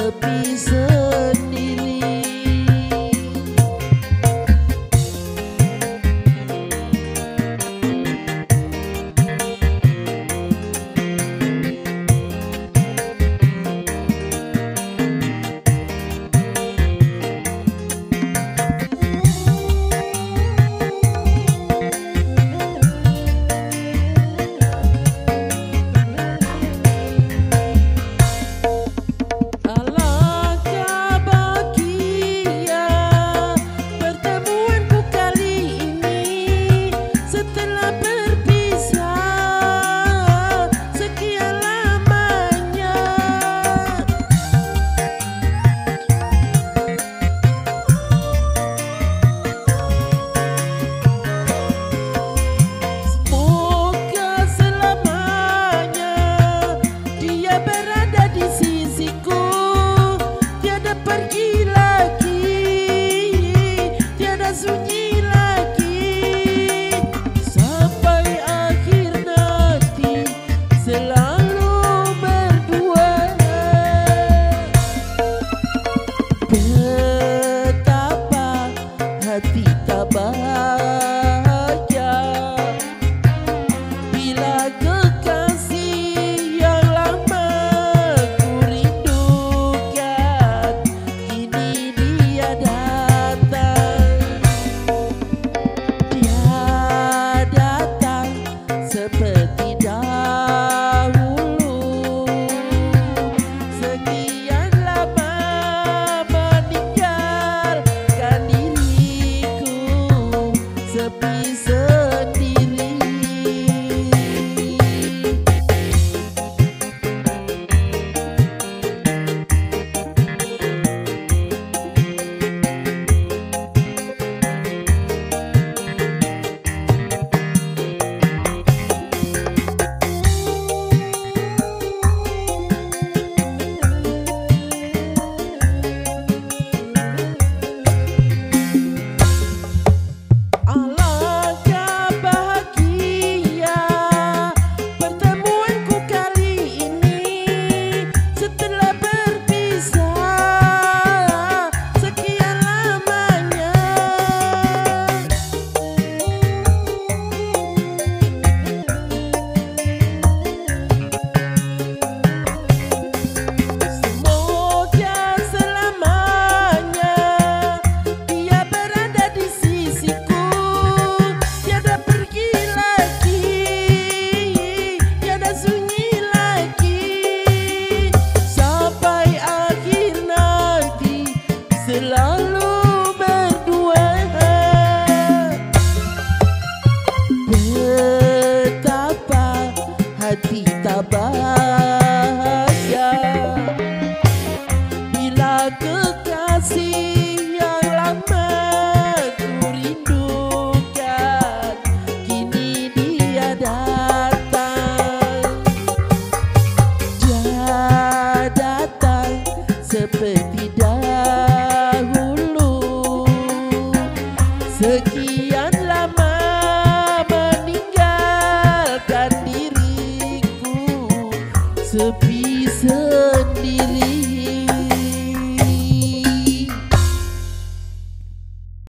a piece of selalu berdua Betapa hati tak bahagia. Bila kekasih yang lama ku rindukan Kini dia datang. Dia datang seperti dah Sekian lama meninggalkan diriku Sepi sendiri.